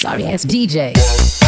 Sorry ass DJ.